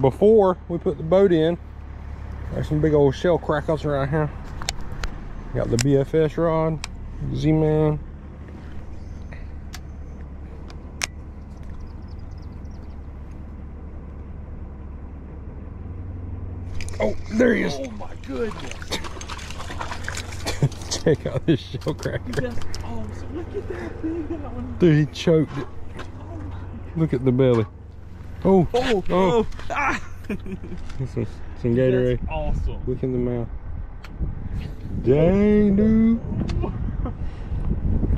before we put the boat in, there's some big old shell crackers around here. Got the BFS rod, Z-Man. Oh, there he is. Oh my goodness. Check out this shell cracker. Awesome. Oh, look at that big that one. Dude, he choked it. Oh, look at the belly. Oh, Oh, oh. oh. Ah. some, some Gatorade. That's awesome. Look in the mouth. Dang, dude.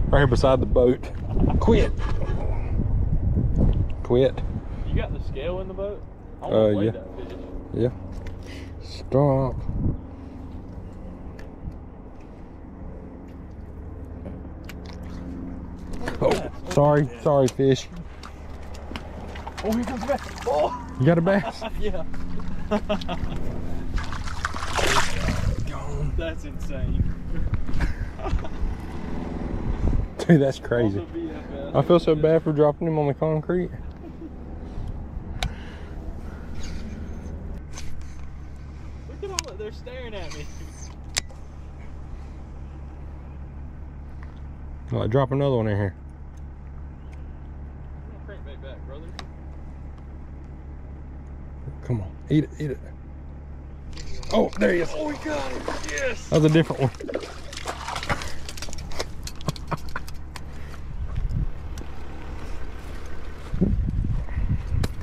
Right here beside the boat. Quit. Quit. You got the scale in the boat? I Uh, yeah. that. Yeah. Stop. Oh, sorry, sorry, fish. Oh, here comes the back. Oh, You got a bass? yeah. That's insane. Dude, that's crazy. I feel so bad for dropping him on the concrete. Look at all that. They're staring at me. I drop another one in here. Crankbait back, brother. Come on, eat it, eat it. Oh, there he is. Oh, we got it. Yes. That was a different one.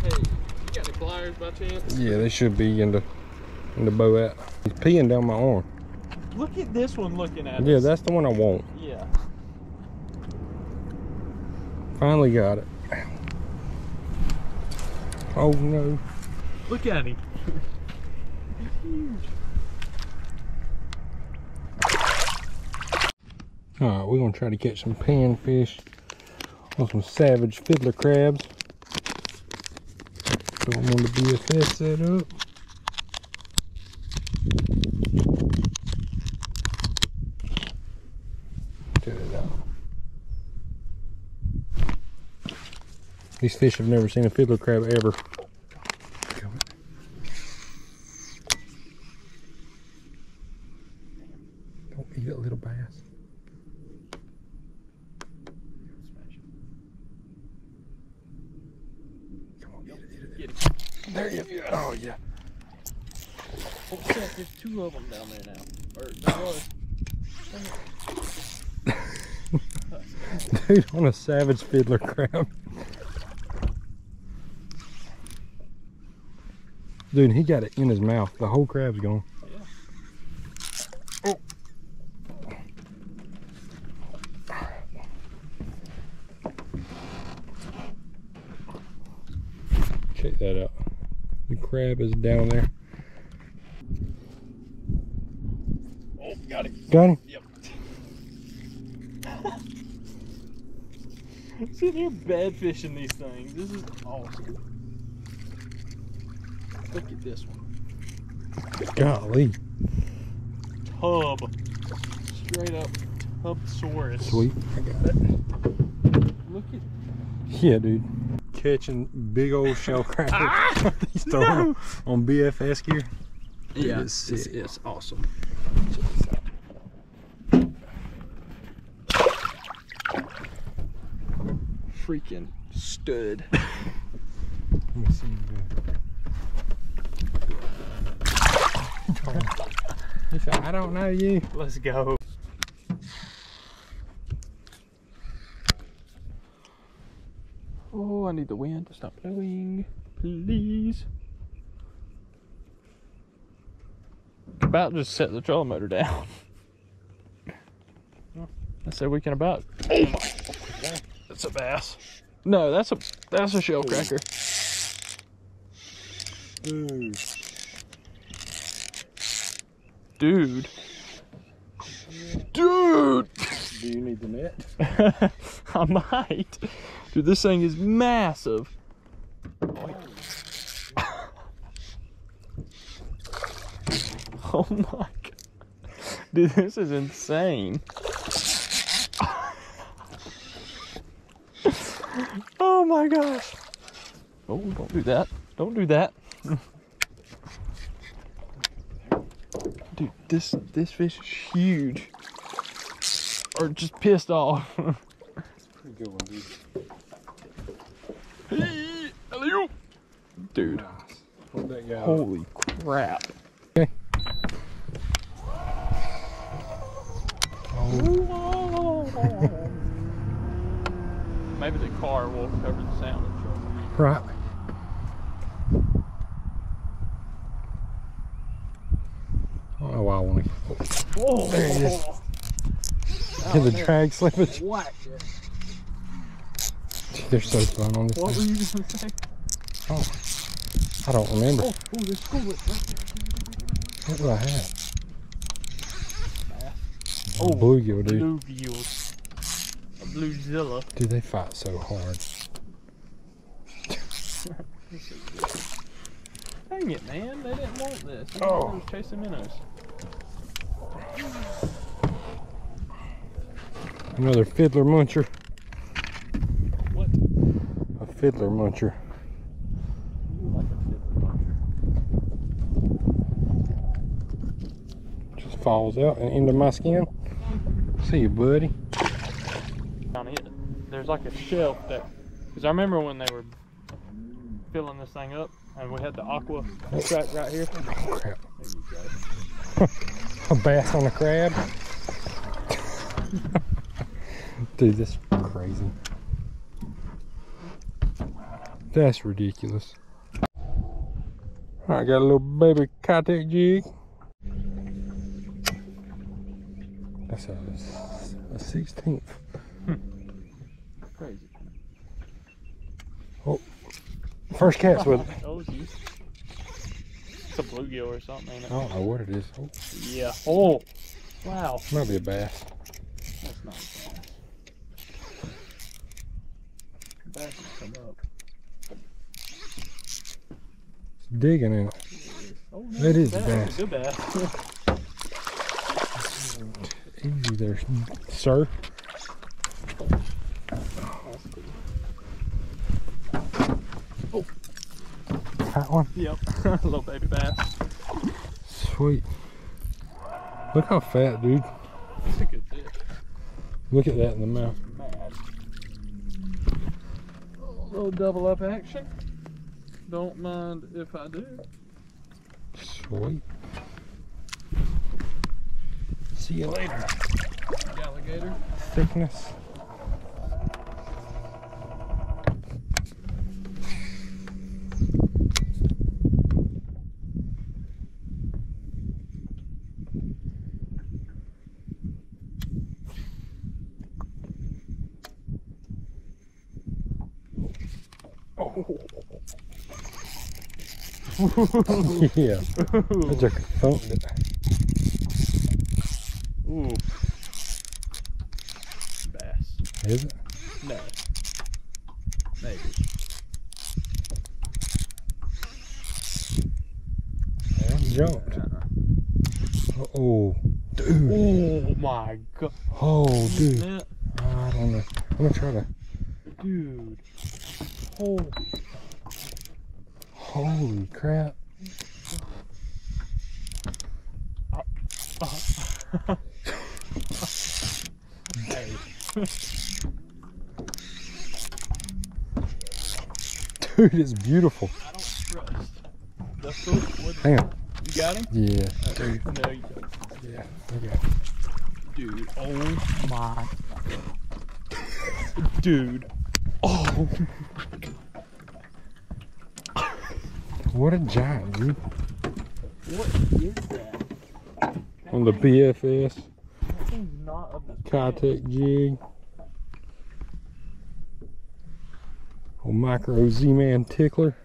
Hey, you got any pliers by chance? Yeah, they should be in the in the bow out. He's peeing down my arm. Look at this one looking at Yeah, us. that's the one I want. Yeah. Finally got it. Oh no. Look at him. Alright, we're gonna try to catch some panfish on some savage fiddler crabs. Them on the BFS it out. These fish have never seen a fiddler crab ever. Don't eat it, little bass. Come on, eat it. Get it. There you go. Oh, yeah. Oh, check, there's two of them down there now. Or there was. Dude, on a savage fiddler crab. Dude, he got it in his mouth. The whole crab's gone. Check that out. The crab is down there. Oh, got it. Got him? Yep. Sitting here bad fishing these things. This is awesome. Look at this one. Golly. Tub. Straight up tubsaurus. Sweet. I got it. Look at Yeah, dude. Catching big old shell crackers. Ah! He's throwing them on BFS gear. Yeah, is it's, it's awesome. Freaking stood. Let me see. He said, I don't know you. Let's go. Oh, I need the wind to stop blowing. Please. About just set the trolling motor down. I said we can about. Oh my! That's a bass. No, that's a that's a shell cracker. Dude. Dude. Dude! Do you need the net? I might. Dude, this thing is massive. Oh my god. Dude, this is insane. Oh my gosh. Oh, don't do that. Don't do that. Dude, this this fish is huge. Or just pissed off. Pretty good one, dude. Hey, alley-oop. Dude, Nice. Hold that guy. up. holy crap. Okay. Maybe the car will cover the sound. Right. I don't know why I want to. Oh, There it is. Get the drag slippage. What? They're so fun on this. What were thing. you gonna say? Oh. I don't remember. Oh, oh, there's school right. What do I have? Oh, bluegill, dude. Bluegills. A bluezilla. Dude, they fight so hard. Dang it, man. They didn't want this. They Oh. was chasing minnows. Another fiddler muncher. What? A fiddler muncher. You like a fiddler Just falls out and into my skin. See you, buddy. down it. There's like a shelf that, because I remember when they were filling this thing up, and we had the aqua track right here. Oh, crap. There you go. A bass on a crab. Dude, this is crazy. That's ridiculous. Alright, got a little baby Keitech jig. That's a, a 16th. Crazy. Oh, first cast with oh, it. You. It's a bluegill or something, ain't I it? don't know what it is. Oh, Yeah. Oh, wow. might be a bass. That's not a bass. Basses come up. It's digging in it. Oh, That is a That's bass. a good bass. Easy there, sir. Oh. That one? yep. Little baby bass. Sweet. Look how fat, dude. A good fish. Look at that in the mouth. Mad. little double up action. Don't mind if I do. Sweet. See you later. Alligator. Thickness. yeah, I just thumped it. Ooh. Bass. Is it? No. Maybe. It jumped. Oh, dude. Oh my god. Oh, dude. I don't know. I'm gonna try to. Dude. Oh. Holy crap. Uh, uh, uh, Dude, it's beautiful. I don't trust. That's cool. What, Damn. you got him? Yeah. No, you don't. Yeah. Okay. Dude. Oh my. Dude. Oh. What a giant, dude. What is that? On the BFS not of this jig. Old micro Z-Man tickler.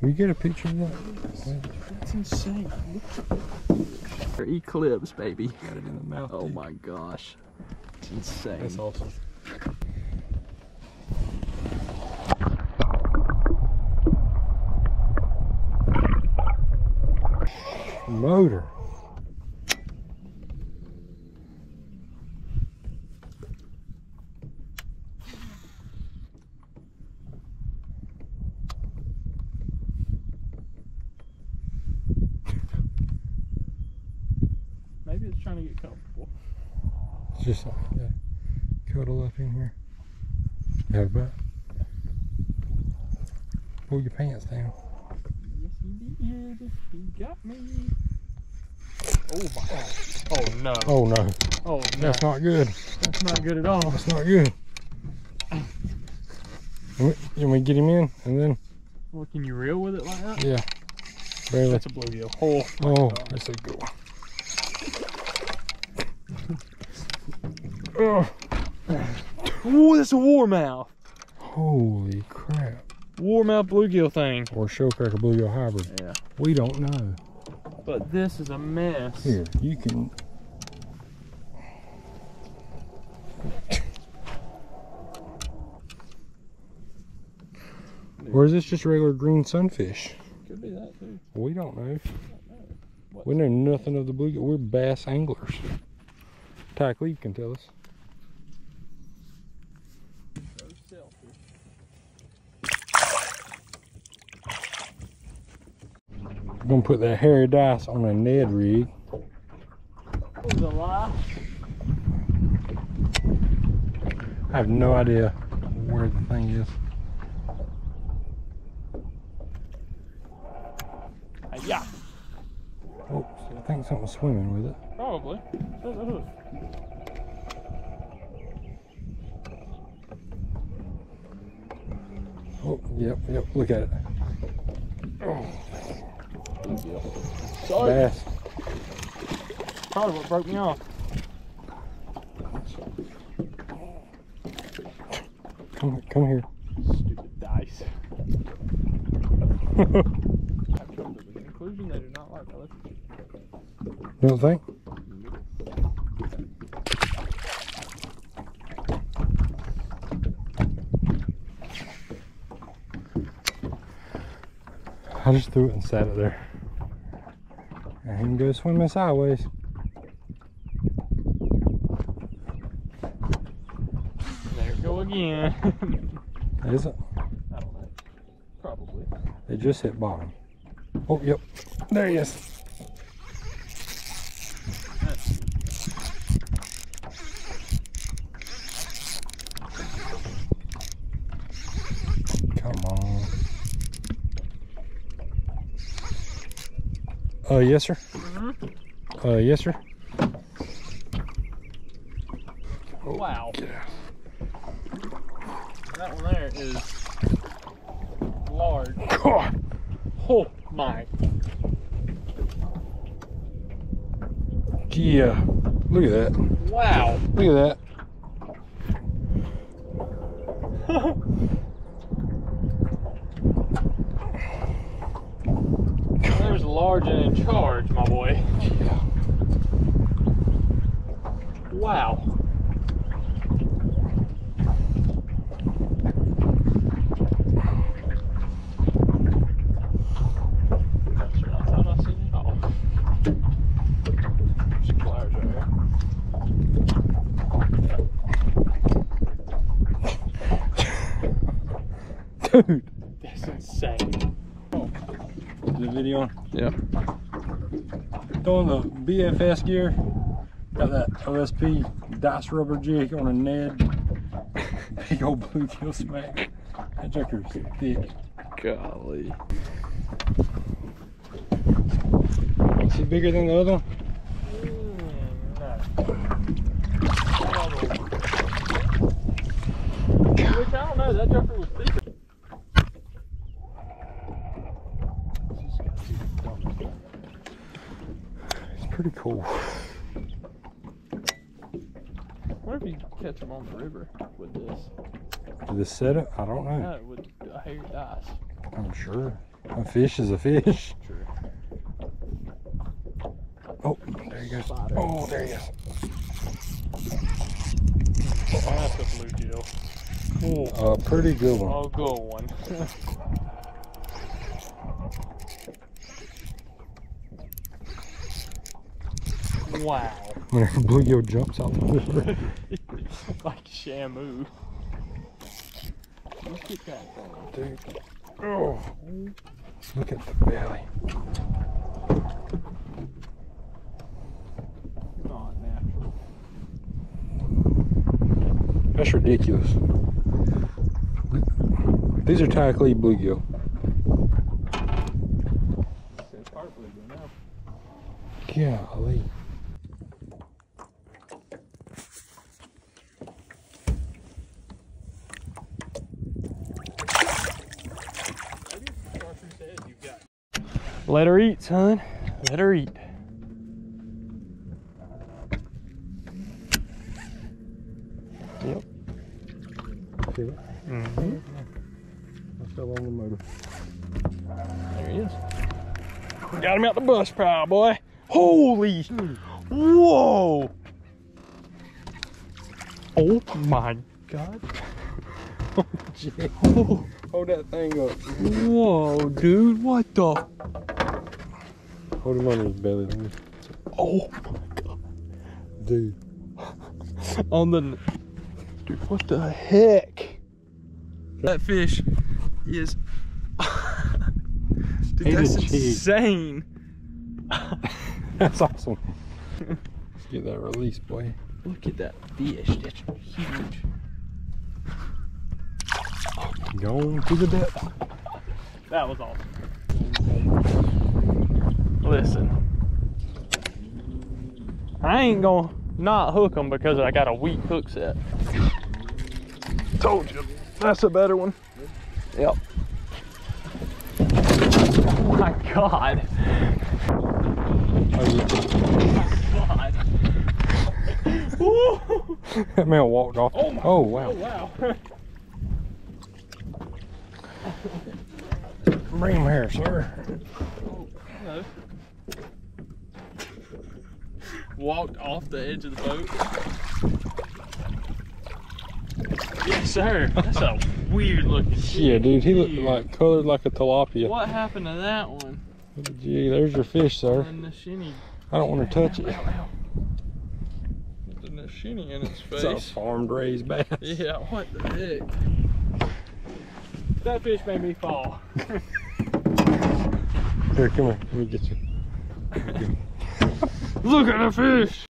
Will you get a picture of that? That's insane. Eclipse, baby. Got it in the mouth. Oh my gosh. It's insane. That's awesome. Motor. just trying to get comfortable. It's just like yeah, cuddle up in here. How about? Pull your pants down. Yes, he did. He got me. Oh my. Oh no. Oh no, Oh no. that's not good. That's not good at all. That's not good. Can we get him in and then Well, can you reel with it like that? yeah, barely. That's a bluegill. Oh. Oh, that's a good one. Oh, Ooh, that's a warmouth. holy crap! Warmouth bluegill thing. Or shellcracker bluegill hybrid. Yeah. We don't know. But this is a mess. Here, you can. Or is this just regular green sunfish? Could be that too. We don't know. We know nothing of the bluegill. We're bass anglers. Ty Cleve can tell us. I'm gonna put that hairy dice on a Ned rig. I have no idea where the thing is. Yeah, Oh, I think something's swimming with it. probably. There's a hoof. Oh, yep, yep. Look at it. Oh. Sorry. Bass. Probably what broke me off. Come, come here. Stupid dice. I've come to the conclusion they do not like. You don't think? I just threw it and sat it there. And can go swimming sideways. There go again. Is it? I don't know. Probably. They just hit bottom. Oh, yep. There he is. Come on. Uh, yes, sir. Uh, yes, sir. Wow. Yeah. That one there is large. God. Oh my. Yeah. Look at that. Wow. Look at that. There's large and in charge, my boy. Yeah. Wow. That's not how I seen it all. Some flowers right here. Dude. That's insane. The video on. Yeah. Throwing the BFS gear. Got that OSP dice rubber jig on a Ned. Big old bluegill smack. That joker's thick. Golly. Is he bigger than the other one? Which I don't know, that joker was thicker. It's pretty cool. What if you catch them on the river with this? Did this set it? I don't know. No, with a hairy dice. I'm sure. A fish is a fish. True. Oh, there you go. Spider. Oh, there you go. That's a bluegill. Oh, A pretty good one. oh, good one. Wow. Whenever bluegill jumps out the river. like Shamu. Look at that thing. Dude. Oh. Look at the belly. Not natural. That's ridiculous. These are Tyclee bluegill. Golly. Let her eat, son. Let her eat. Yep. See that? Mm-hmm. I fell on the motor. There he is. Got him out the bus pile, boy. Holy! Whoa! Oh my god. Oh, Hold that thing up. whoa, dude, what the? Hold him under his belly. Oh my god. Dude. on the. Dude, what the heck? That fish is. dude, Ain't that's insane. That's awesome. Let's get that release, boy. Look at that fish. That's huge. Going to the depths. That was awesome. Listen, I ain't gonna not hook them because I got a weak hook set. Told you, that's a better one. Yep. Oh my god. Oh, yeah. God. That man walked off. Oh my- Oh, wow. Oh wow. Bring him here, sir. Hello. Walked off the edge of the boat. Yes, sir. That's a weird looking fish. Yeah, dude, he looked like colored like a tilapia. What happened to that one? Gee, there's your fish, sir. And the shinny. I don't want to touch it. Ow, ow. And the shinny in its face. It's a face. farmed raised bass. Yeah, what the heck? That fish made me fall. Here, come here. Let me get you. Look at the fish!